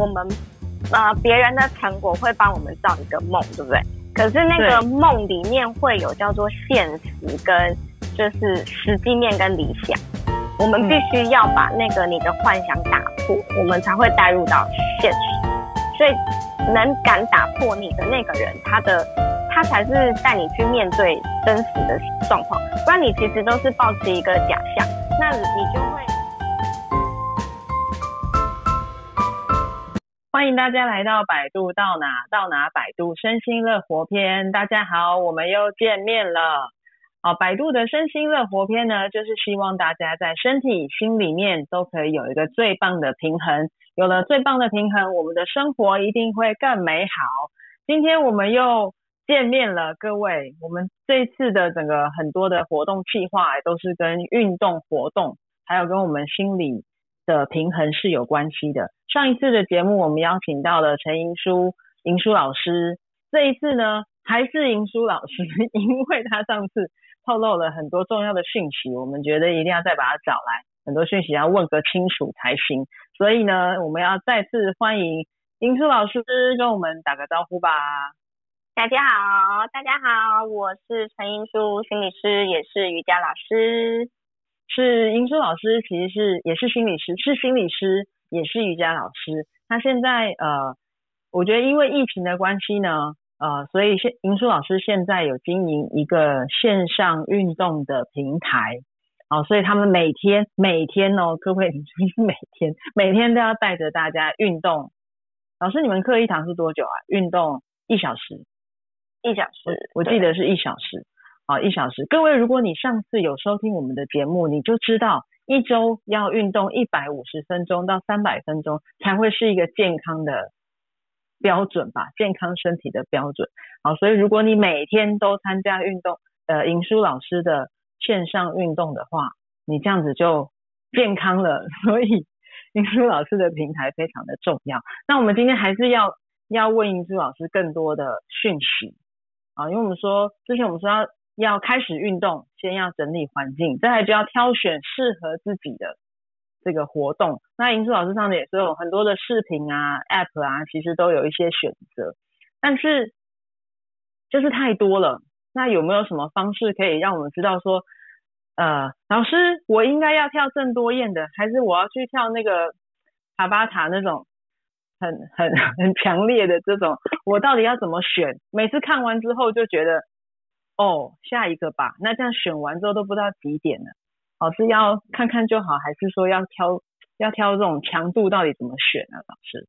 我们呃别人的成果会帮我们造一个梦，对不对？可是那个梦里面会有叫做现实跟就是实际面跟理想，我们必须要把那个你的幻想打破，我们才会带入到现实。所以能敢打破你的那个人，他的他才是带你去面对真实的状况，不然你其实都是抱持一个假象，那你就会。欢迎大家来到百度到哪到哪百度身心乐活篇。大家好，我们又见面了。哦，百度的身心乐活篇呢，就是希望大家在身体、心里面都可以有一个最棒的平衡。有了最棒的平衡，我们的生活一定会更美好。今天我们又见面了，各位。我们这次的整个很多的活动计划都是跟运动活动，还有跟我们心理的平衡是有关系的。上一次的节目，我们邀请到了陈银书、银书老师。这一次呢，还是银书老师，因为他上次透露了很多重要的讯息，我们觉得一定要再把他找来，很多讯息要问个清楚才行。所以呢，我们要再次欢迎银书老师跟我们打个招呼吧。大家好，大家好，我是陈英书心理师，也是瑜伽老师。是银书老师，其实是也是心理师，是心理师。也是瑜伽老师，他现在呃，我觉得因为疫情的关系呢，呃，所以现银书老师现在有经营一个线上运动的平台，哦，所以他们每天每天哦，各位 每天每天都要带着大家运动。老师，你们课一堂是多久啊？运动一小时，一小时，我记得是一小时，好，一小时。各位，如果你上次有收听我们的节目，你就知道。一周要运动一百五十分钟到三百分钟，才会是一个健康的标准吧？健康身体的标准。好，所以如果你每天都参加运动，呃，尹书老师的线上运动的话，你这样子就健康了。所以尹书老师的平台非常的重要。那我们今天还是要要问尹书老师更多的讯息啊，因为我们说之前我们说要。要开始运动，先要整理环境，再来就要挑选适合自己的这个活动。那银书老师上面也是有很多的视频啊、App 啊，其实都有一些选择，但是就是太多了。那有没有什么方式可以让我们知道说，呃，老师我应该要跳郑多燕的，还是我要去跳那个塔巴塔那种很很 很强烈的这种？我到底要怎么选？每次看完之后就觉得。哦，下一个吧。那这样选完之后都不知道几点了。老师要看看就好，还是说要挑要挑这种强度到底怎么选呢？老师，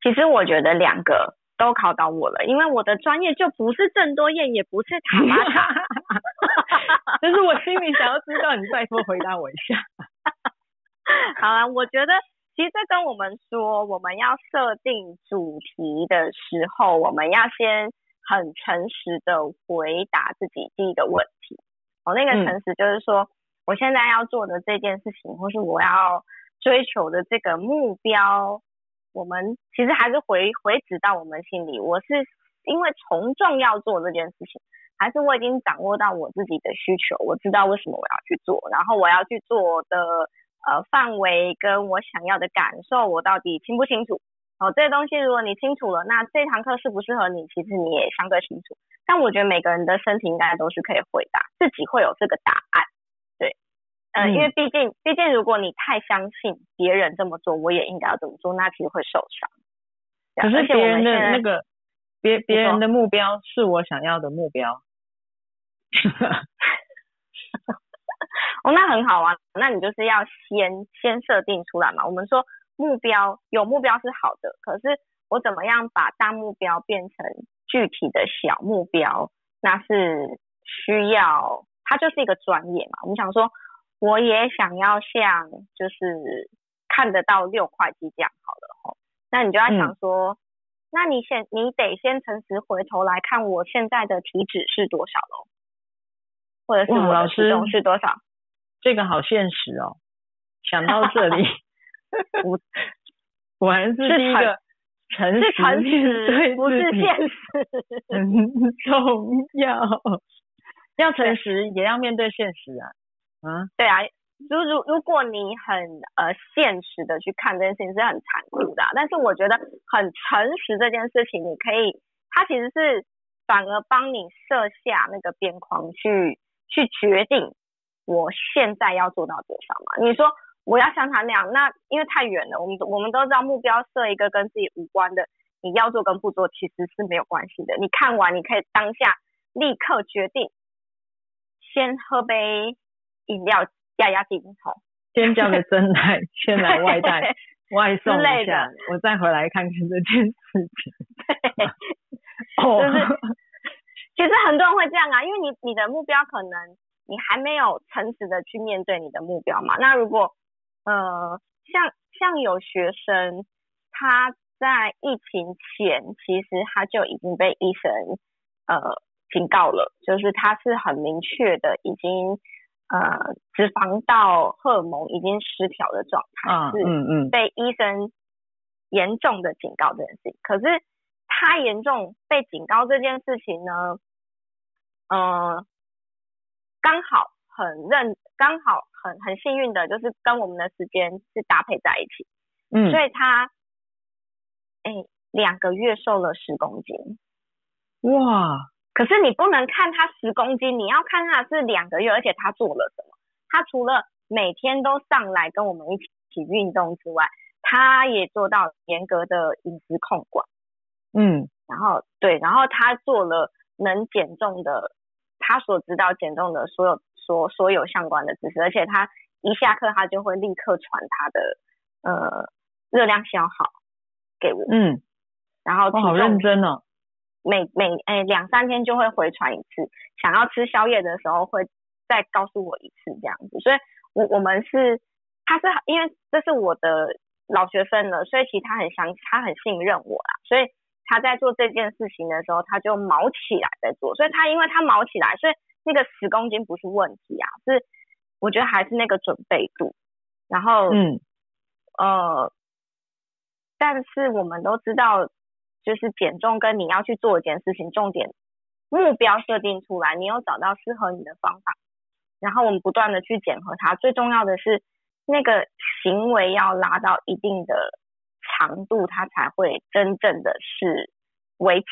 其实我觉得两个都考到我了，因为我的专业就不是郑多燕，也不是塔玛塔。就是我心里想要知道，你再多回答我一下。好啊，我觉得其实跟我们说，我们要设定主题的时候，我们要先。很诚实的回答自己第一个问题，哦，那个诚实就是说，我现在要做的这件事情，或是我要追求的这个目标，我们其实还是回回指到我们心里，我是因为从众要做这件事情，还是我已经掌握到我自己的需求，我知道为什么我要去做，然后我要去做的呃范围跟我想要的感受，我到底清不清楚？哦，这些东西如果你清楚了，那这堂课适不适合你，其实你也相对清楚。但我觉得每个人的身体应该都是可以回答，自己会有这个答案。对，嗯，因为毕竟，毕竟如果你太相信别人这么做，我也应该要这么做，那其实会受伤。可是别人的那个，别别人的目标是我想要的目标。哦，那很好啊，那你就是要先先设定出来嘛。我们说。目标有目标是好的，可是我怎么样把大目标变成具体的小目标？那是需要，它就是一个专业嘛。我们想说，我也想要像就是看得到六块肌这样好了吼。那你就要想说，那你先你得先诚实回头来看我现在的体脂是多少喽，或者是我的体重是多少？这个好现实哦，想到这里。我我还是第一个诚实，对，不是现实，很重要。要诚实，也要面对现实啊！啊，对啊，如如如果你很呃现实的去看这件事情是很残酷的，但是我觉得很诚实这件事情，你可以，它其实是反而帮你设下那个边框去去决定我现在要做到多少嘛。你说我要像他那样，那因为太远了，我们我们都知道目标设一个跟自己无关的，你要做跟不做其实是没有关系的。你看完你可以当下立刻决定，先喝杯饮料。压压惊，好，先叫个真奶，先来外带 外送一下，我再回来看看这件事情。哦，其实很多人会这样啊，因为你你的目标可能你还没有诚实的去面对你的目标嘛。那如果呃，像像有学生他在疫情前，其实他就已经被医生呃警告了，就是他是很明确的已经。呃，脂肪到荷尔蒙已经失调的状态，是嗯嗯，被医生严重的警告这件事情。可是他严重被警告这件事情呢，呃，刚好很认，刚好很很幸运的，就是跟我们的时间是搭配在一起，嗯，所以他哎两个月瘦了十公斤，哇！可是你不能看他十公斤，你要看他是两个月，而且他做了什么。他除了每天都上来跟我们一起运动之外，他也做到严格的饮食控管。嗯，然后对，然后他做了能减重的，他所知道减重的所有所所有相关的知识，而且他一下课他就会立刻传他的呃热量消耗给我。嗯，然后好认真哦。每每诶两三天就会回传一次，想要吃宵夜的时候会再告诉我一次这样子，所以我我们是他是因为这是我的老学生了，所以其实他很相他很信任我啦，所以他在做这件事情的时候他就毛起来在做，所以他因为他毛起来，所以那个十公斤不是问题啊，是我觉得还是那个准备度，然后嗯呃，但是我们都知道。就是减重跟你要去做一件事情，重点目标设定出来，你有找到适合你的方法，然后我们不断的去检核它。最重要的是那个行为要拉到一定的长度，它才会真正的是维持，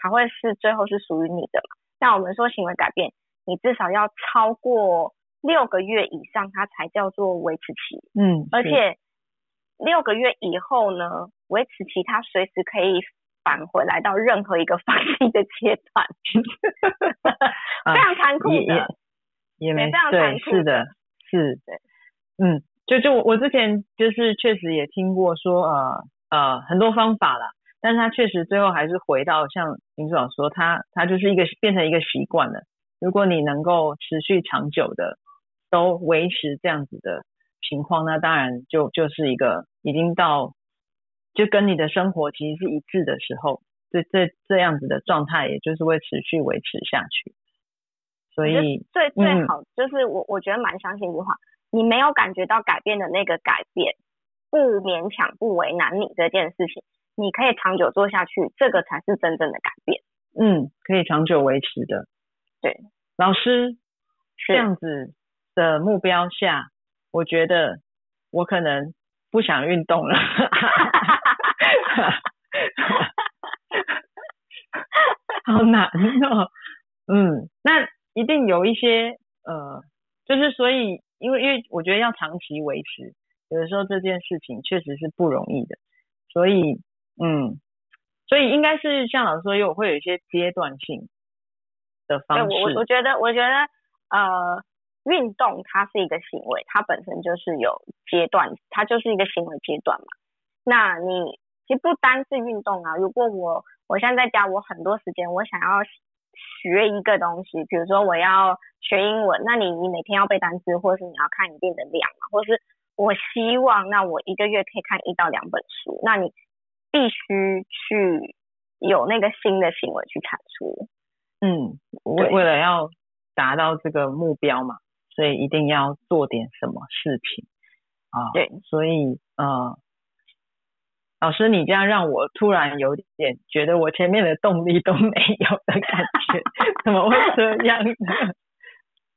才会是最后是属于你的嘛。那我们说行为改变，你至少要超过六个月以上，它才叫做维持期。嗯，而且六个月以后呢？维持期它随时可以返回来到任何一个 放弃的阶段，非常残酷的，也没对，是的，是，的，嗯，就就我之前就是确实也听过说呃呃很多方法啦，但是他确实最后还是回到像林总说，他他就是一个变成一个习惯了。如果你能够持续长久的都维持这样子的情况，那当然就就是一个已经到。就跟你的生活其实是一致的时候，这这这样子的状态，也就是会持续维持下去。所以最最好就是我我觉得蛮相信一句话：你没有感觉到改变的那个改变，不勉强不为难你这件事情，你可以长久做下去，这个才是真正的改变。嗯，可以长久维持的。对，老师这样子的目标下，我觉得我可能不想运动了。好难哦，嗯，那一定有一些呃，就是所以，因为因为我觉得要长期维持，有的时候这件事情确实是不容易的，所以嗯，所以应该是像老师说，有会有一些阶段性的方式。我我我觉得，我觉得呃，运动它是一个行为，它本身就是有阶段，它就是一个行为阶段嘛。那你。其实不单是运动啊，如果我我现在在家，我很多时间，我想要学一个东西，比如说我要学英文，那你你每天要背单词，或者是你要看一定的量嘛，或是我希望那我一个月可以看一到两本书，那你必须去有那个新的行为去产出。嗯，为为了要达到这个目标嘛，所以一定要做点什么事情啊。对，所以呃。老师，你这样让我突然有点觉得我前面的动力都没有的感觉，怎么会这样呢？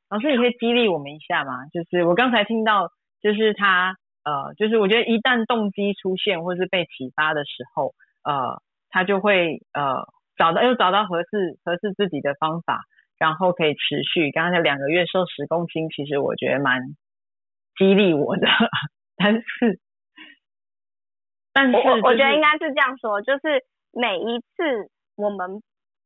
老师，你可以激励我们一下吗？就是我刚才听到，就是他呃，就是我觉得一旦动机出现或是被启发的时候，呃，他就会呃找到又找到合适合适自己的方法，然后可以持续。刚才两个月瘦十公斤，其实我觉得蛮激励我的，但是但是我我觉得应该是这样说，就是每一次我们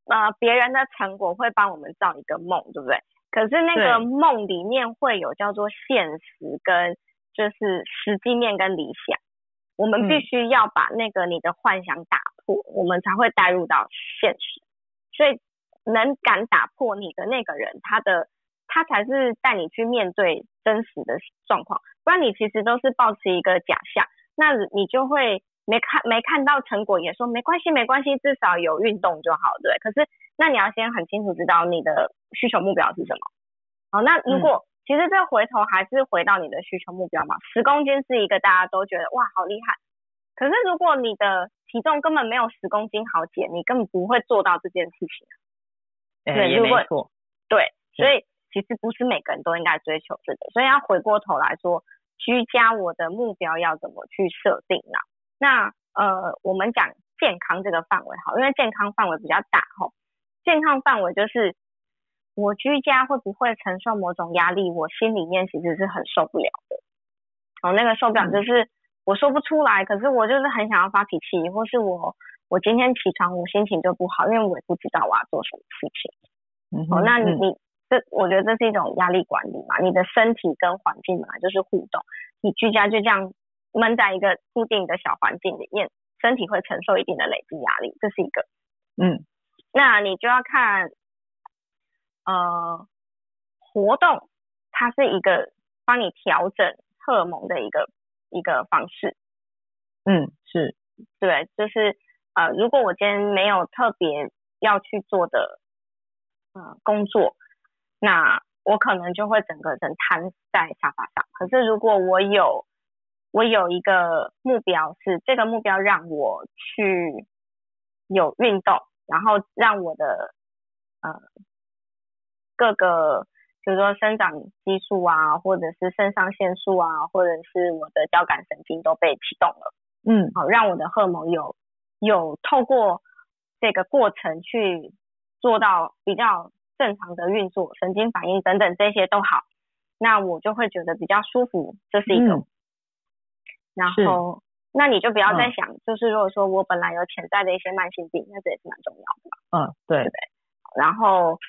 呃别人的成果会帮我们造一个梦，对不对？可是那个梦里面会有叫做现实跟就是实际面跟理想，我们必须要把那个你的幻想打破，我们才会带入到现实。所以能敢打破你的那个人，他的他才是带你去面对真实的状况，不然你其实都是保持一个假象，那你就会没看没看到成果，也说没关系没关系，至少有运动就好，对。可是那你要先很清楚知道你的。需求目标是什么？好，那如果其实这回头还是回到你的需求目标嘛，十公斤是一个大家都觉得哇好厉害，可是如果你的体重根本没有十公斤好减，你根本不会做到这件事情。对，也没错。对，所以其实不是每个人都应该追求这个，所以要回过头来说，居家我的目标要怎么去设定呢？那呃，我们讲健康这个范围好，因为健康范围比较大哈，健康范围就是。我居家会不会承受某种压力？我心里面其实是很受不了的。哦，那个受不了就是我说不出来，可是我就是很想要发脾气，或是我我今天起床我心情就不好，因为我也不知道我要做什么事情。哦，那你你这我觉得这是一种压力管理嘛？你的身体跟环境本来就是互动，你居家就这样闷在一个固定的小环境里面，身体会承受一定的累积压力，这是一个。嗯，那你就要看。呃，活动它是一个帮你调整荷尔蒙的一个一个方式。嗯，是，对，就是呃，如果我今天没有特别要去做的呃工作，那我可能就会整个人瘫在沙发上。可是如果我有我有一个目标，是这个目标让我去有运动，然后让我的呃。各个，比如说生长激素啊，或者是肾上腺素啊，或者是我的交感神经都被启动了，嗯，好，让我的荷尔蒙有有透过这个过程去做到比较正常的运作，神经反应等等这些都好，那我就会觉得比较舒服，这是一个。然后，那你就不要再想，就是如果说我本来有潜在的一些慢性病，那这也是蛮重要的嘛。嗯，对对。然后。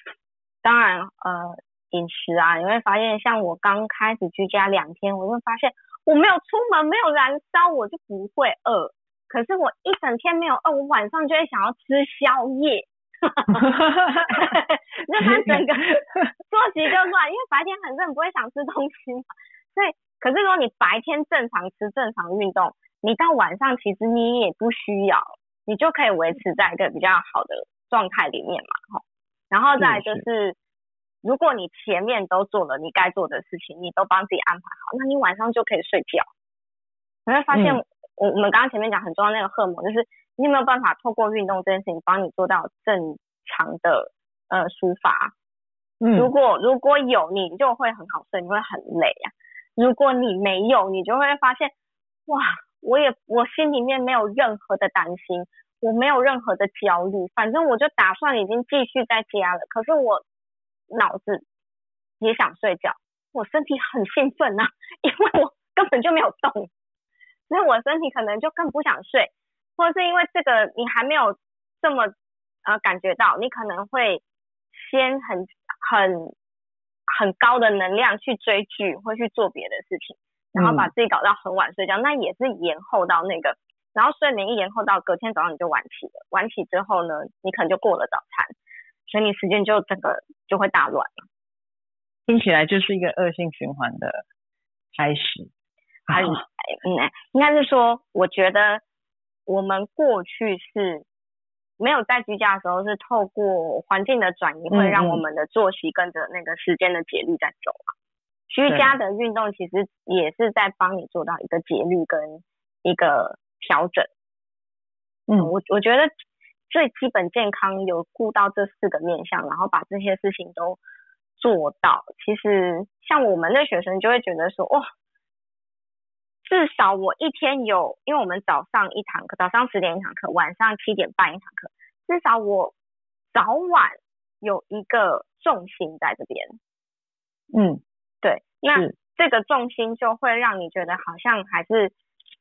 当然，呃，饮食啊，你会发现，像我刚开始居家两天，我就发现我没有出门，没有燃烧，我就不会饿。可是我一整天没有饿，我晚上就会想要吃宵夜，哈哈哈哈哈那他整个作息就乱，因为白天很热，不会想吃东西嘛。所以，可是如果你白天正常吃、正常运动，你到晚上其实你也不需要，你就可以维持在一个比较好的状态里面嘛，哈。然后再就是，如果你前面都做了你该做的事情，你都帮自己安排好，那你晚上就可以睡觉。你会发现，我我们刚刚前面讲很重要那个荷尔蒙，就是你有没有办法透过运动这件事情帮你做到正常的呃抒发？嗯，如果如果有，你就会很好睡，你会很累啊。如果你没有，你就会发现，哇，我也我心里面没有任何的担心。我没有任何的焦虑，反正我就打算已经继续在家了。可是我脑子也想睡觉，我身体很兴奋呐，因为我根本就没有动，所以我身体可能就更不想睡，或者是因为这个你还没有这么呃感觉到，你可能会先很很很高的能量去追剧或去做别的事情，然后把自己搞到很晚睡觉，那也是延后到那个。然后睡眠一延后到隔天早上你就晚起了，晚起之后呢，你可能就过了早餐，所以你时间就整个就会大乱了。听起来就是一个恶性循环的开始。开始，嗯，应该是说，我觉得我们过去是没有在居家的时候，是透过环境的转移，会让我们的作息跟着那个时间的节律在走啊。居家的运动其实也是在帮你做到一个节律跟一个。调整，嗯，我我觉得最基本健康有顾到这四个面向，然后把这些事情都做到，其实像我们的学生就会觉得说，哇，至少我一天有，因为我们早上一堂课，早上十点一堂课，晚上七点半一堂课，至少我早晚有一个重心在这边。嗯，对，那这个重心就会让你觉得好像还是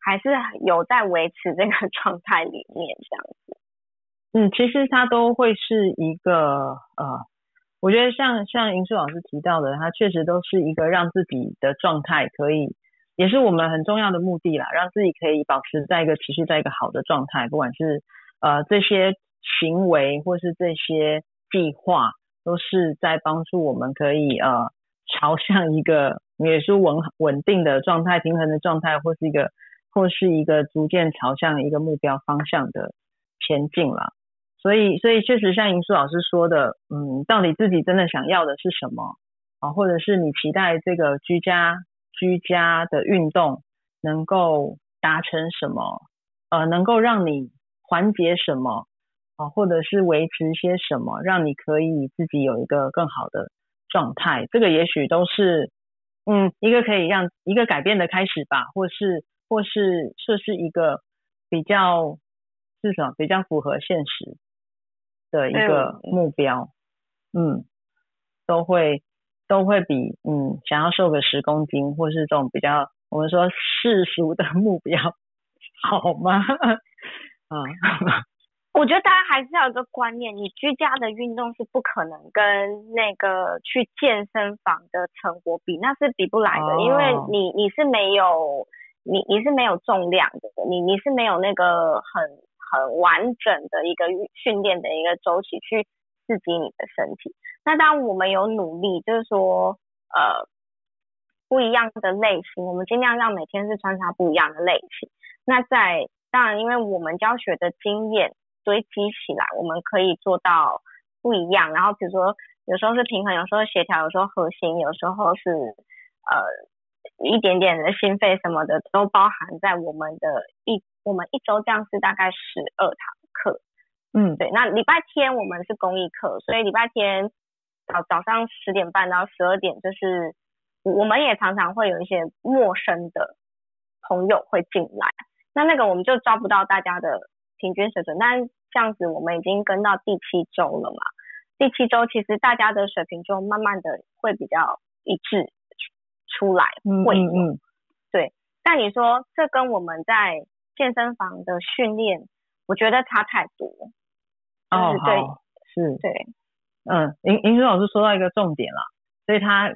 还是有在维持这个 状态里面这样子。嗯，其实它都会是一个呃。我觉得像像银树老师提到的，它确实都是一个让自己的状态可以，也是我们很重要的目的啦，让自己可以保持在一个持续在一个好的状态，不管是呃这些行为或是这些计划，都是在帮助我们可以呃朝向一个 也是稳稳定的状态、平衡的状态，或是一个或是一个逐渐朝向一个目标方向的前进了。所以，所以确实像银树老师说的，嗯，到底自己真的想要的是什么啊？或者是你期待这个居家居家的运动能够达成什么？呃，能够让你缓解什么啊？或者是维持些什么，让你可以自己有一个更好的状态？这个也许都是，嗯，一个可以让一个改变的开始吧，或是或是这是一个比较是什么？比较符合现实。的一个目标，嗯，都会都会比嗯想要瘦个十公斤，或是这种比较我们说世俗的目标好吗？啊，我觉得大家还是要有一个观念，你居家的运动是不可能跟那个去健身房的成果比，那是比不来的，因为你你是没有你你是没有重量的，你你是没有那个很。很完整的一个训练的一个周期去刺激你的身体。那当我们有努力，就是说呃不一样的类型，我们尽量让每天是穿插不一样的类型。那在当然，因为我们教学的经验堆积起来，我们可以做到不一样。然后比如说有时候是平衡，有时候协调，有时候核心，有时候是呃一点点的心肺什么的，都包含在我们的一。我们一周这样是大概十二堂课，嗯，对。那礼拜天我们是公益课，所以礼拜天早早上十点半到十二点，就是我们也常常会有一些陌生的朋友会进来。那那个我们就招不到大家的平均水准，但这样子我们已经跟到第七周了嘛。第七周其实大家的水平就慢慢的会比较一致出来，会，嗯，对。但你说这跟我们在健身房的训练，我觉得差太多。哦，对，是，对，嗯，银银叔老师说到一个重点了，所以他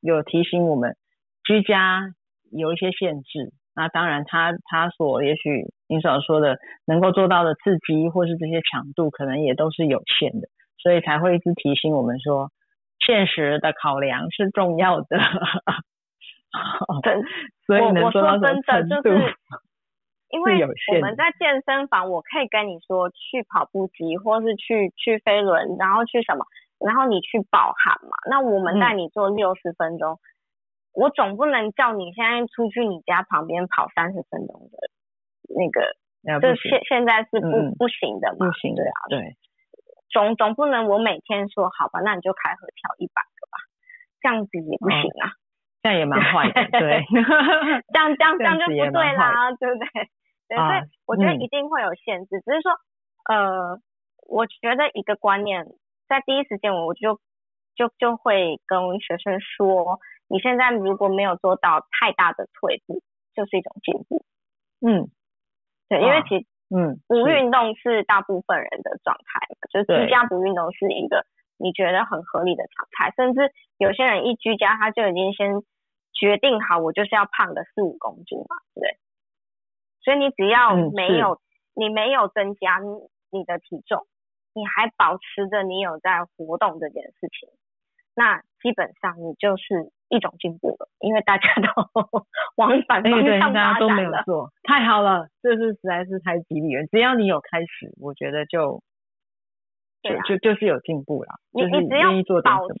有提醒我们，居家有一些限制。那当然，他他所也许银珠老师说的能够做到的刺激，或是这些强度，可能也都是有限的，所以才会一直提醒我们说，现实的考量是重要的。对，所以能做到什么程度？因为我们在健身房，我可以跟你说去跑步机，或是去去飞轮，然后去什么，然后你去保汗嘛。那我们带你做六十分钟，我总不能叫你现在出去你家旁边跑三十分钟的，那个，就现现在是不不行的嘛？不行，对啊，对。总总不能我每天说好吧，那你就开合跳一百个吧，这样子也不行啊。这样也蛮坏的，对。这样这样这样就不对啦，对不对？对，所以我觉得一定会有限制，只是说，呃，我觉得一个观念，在第一时间我就就就会跟学生说，你现在如果没有做到太大的退步，就是一种进步。嗯，对，因为其实，嗯，不运动是大部分人的状态嘛，就是居家不运动是一个你觉得很合理的常态，甚至有些人一居家他就已经先决定好，我就是要胖个四五公斤嘛，对不对？所以你只要没有，你没有增加你的体重，你还保持着你有在活动这件事情，那基本上你就是一种进步了，因为大家都 往反方向大家都没有做，太好了，这是实在是太激励了。只要你有开始，我觉得就就就就是有进步了。你你只要保持，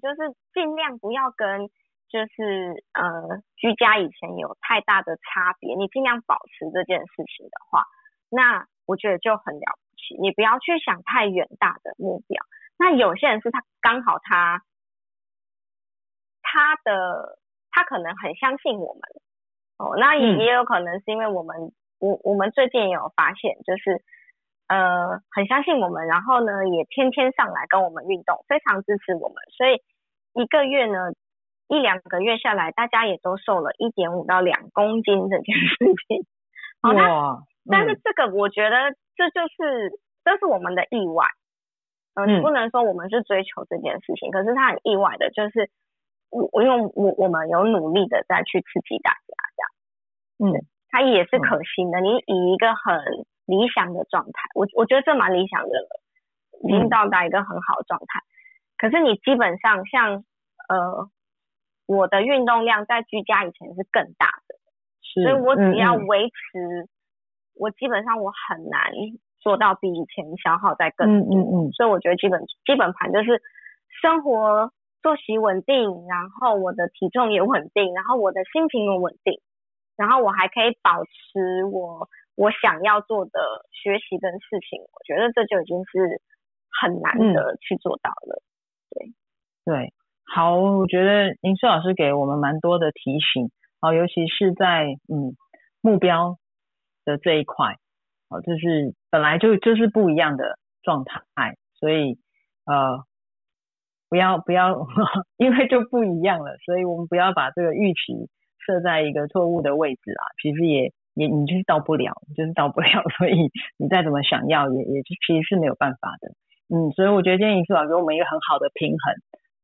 就是尽量不要跟。就是呃，居家以前有太大的差别，你尽量保持这件事情的话，那我觉得就很了不起。你不要去想太远大的目标。那有些人是他刚好他他的他可能很相信我们哦，那也也有可能是因为我们我我们最近也有发现，就是呃很相信我们，然后呢也天天上来跟我们运动，非常支持我们，所以一个月呢一两个月下来，大家也都瘦了一点五到两公斤这件事情。哇！但是这个我觉得这就是这是我们的意外。嗯，你不能说我们是追求这件事情，可是他很意外的，就是我我用我我们有努力的再去刺激大家这样，嗯，它也是可行的。你以一个很理想的状态，我我觉得这蛮理想的了，已经到达一个很好的状态。可是你基本上像呃，我的运动量在居家以前是更大的，所以我只要维持，我基本上我很难。做到比以前消耗在更嗯嗯，所以我觉得基本基本盘就是生活作息稳定，然后我的体重也稳定，然后我的心情也稳定，然后我还可以保持我我想要做的学习跟事情，我觉得这就已经是很难的去做到了。对。对，好，我觉得林诗老师给我们蛮多的提醒，好，尤其是在嗯目标的这一块。哦，就是本来就就是不一样的状态，所以呃，不要不要，因为就不一样了，所以我们不要把这个预期设在一个错误的位置啊。其实也也你就是到不了，就是到不了，所以你再怎么想要，也也其实是没有办法的。嗯，所以我觉得今天尹思老师给我们一个很好的平衡，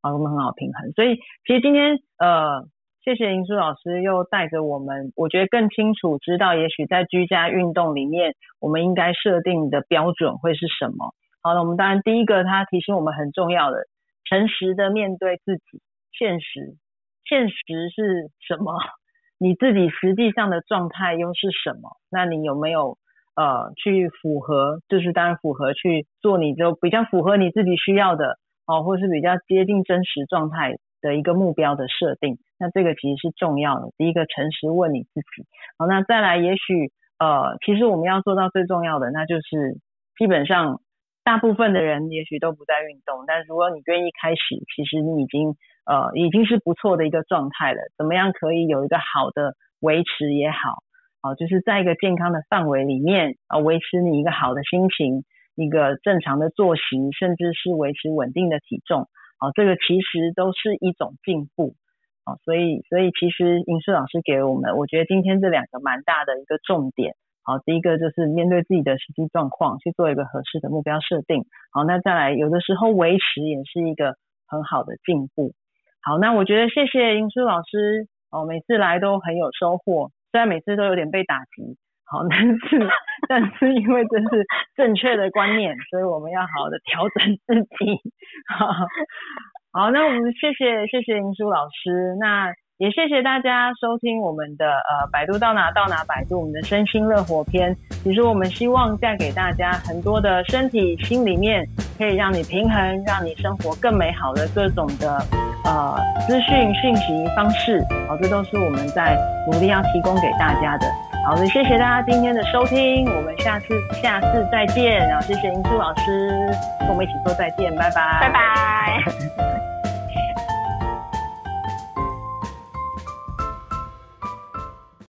啊，我们很好平衡。所以其实今天呃。谢谢银书老师，又带着我们，我觉得更清楚知道，也许在居家运动里面，我们应该设定的标准会是什么。好了，我们当然第一个，他提醒我们很重要的，诚实的面对自己，现实，现实是什么？你自己实际上的状态又是什么？那你有没有呃去符合？就是当然符合去做，你就比较符合你自己需要的哦，或是比较接近真实状态。的一个目标的设定，那这个其实是重要的。第一个，诚实问你自己。好，那再来，也许呃，其实我们要做到最重要的，那就是基本上大部分的人也许都不在运动，但如果你愿意开始，其实你已经呃已经是不错的一个状态了。怎么样可以有一个好的维持也好，啊，就是在一个健康的范围里面啊，维持你一个好的心情，一个正常的作息，甚至是维持稳定的体重。哦，这个其实都是一种进步，哦，所以所以其实尹诗老师给我们，我觉得今天这两个蛮大的一个重点，好，第一个就是面对自己的实际状况去做一个合适的目标设定，好，那再来有的时候维持也是一个很好的进步，好，那我觉得谢谢尹诗老师，哦，每次来都很有收获，虽然每次都有点被打击。好，但是但是因为这是正确的观念，所以我们要好好的调整自己。好，那我们谢谢谢谢林书老师，那也谢谢大家收听我们的呃百度到哪到哪百度我们的身心乐活篇。其实我们希望带给大家很多的身体心里面可以让你平衡，让你生活更美好的各种的呃资讯讯息方式。好，这都是我们在努力要提供给大家的。好的，谢谢大家今天的收听，我们下次下次再见。然后谢谢英珠老师跟我们一起说再见，拜拜，拜拜。